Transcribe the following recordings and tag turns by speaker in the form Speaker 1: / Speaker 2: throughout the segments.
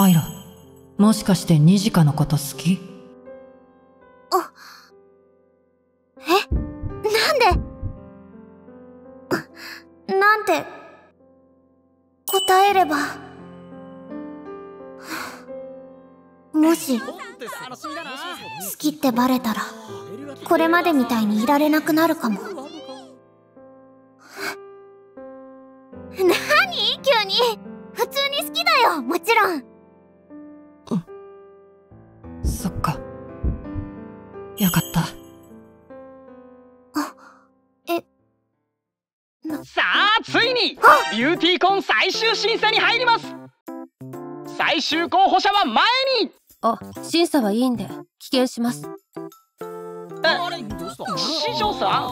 Speaker 1: アイラもしかしてニジカのこと好き？
Speaker 2: あえ？なんで？なんて答えれば。もし好きってバレたらこれまでみたいにいられなくなるかも。何？急に？普通に好きだよもちろん。
Speaker 1: よかった。
Speaker 3: さあついにビューティーコン最終審査に入ります。最終候補者は前に。
Speaker 4: あ審査はいいんで棄権します。
Speaker 3: 師匠さん？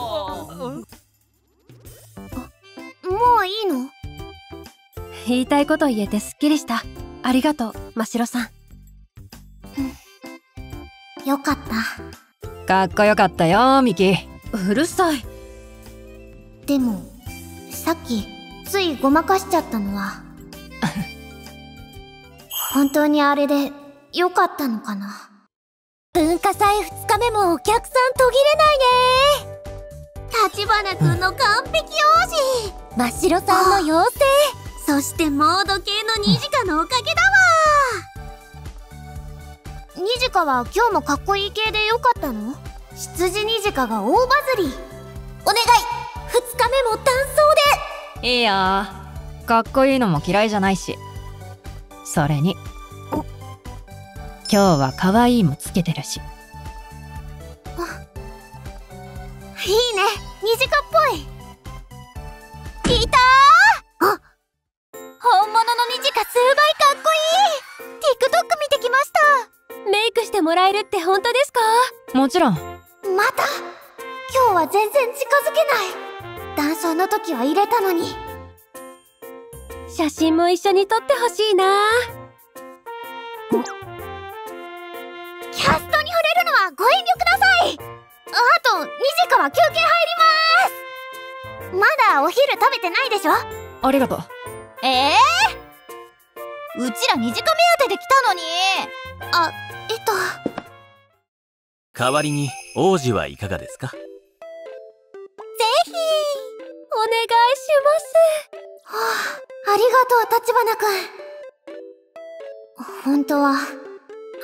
Speaker 2: もういいの？
Speaker 4: 言いたいこと言えてすっきりした。ありがとう真城さん。
Speaker 2: よかった
Speaker 1: かっこよかったよミキ。
Speaker 4: うるさい。
Speaker 2: でもさっきついごまかしちゃったのは。本当にあれでよかったのかな。文化祭2日目もお客さん途切れないね。立花くんの完璧王子。真っ白さんの妖精。そしてモード系のニジカのおかげだわ。ニジカは今日もかっこいい系でよかったの？羊ニジカが大バズり。お願い。2日目も単走で。
Speaker 1: いいよかっこいいのも嫌いじゃないし。それに。今日は可愛いもつけてるし。
Speaker 2: いいね。ニジカっぽて
Speaker 4: もらえるって本当ですか？
Speaker 1: もちろん。
Speaker 2: また？今日は全然近づけない。断層の時は入れたのに。
Speaker 4: 写真も一緒に撮ってほしいな。
Speaker 2: キャストに触れるのはご遠慮ください。あと2時間は休憩入ります。まだお昼食べてないでしょ？
Speaker 1: ありがとう。
Speaker 2: ええー、うちら2時間目当てで来たのに。あえっと。
Speaker 5: 代わりに王子はいかがですか？
Speaker 2: ぜひ
Speaker 4: お願いします。
Speaker 2: はあ、ありがとう立花くん本当は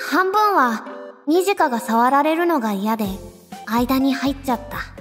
Speaker 2: 半分はニジカが触られるのが嫌で間に入っちゃった